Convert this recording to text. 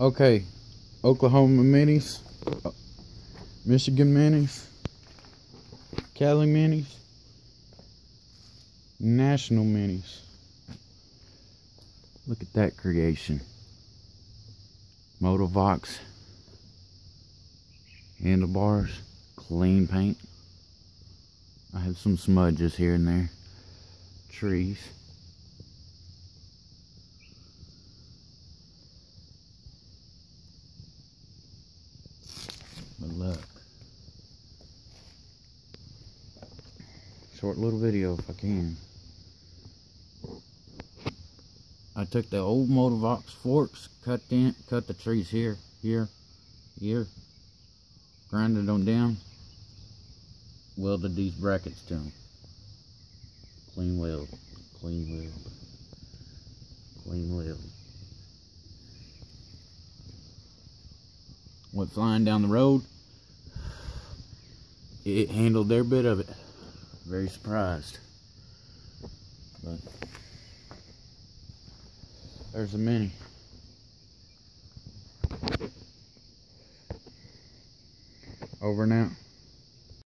Okay, Oklahoma minis, Michigan minis, Cali minis, national minis. Look at that creation. Motovox handlebars, clean paint. I have some smudges here and there. Trees. But look. Short little video if I can. I took the old Motovox forks, cut in, cut the trees here, here, here, grinded them down, welded these brackets to them. Clean weld, clean weld, clean weld. Went flying down the road. It handled their bit of it. Very surprised. But there's a mini. Over now.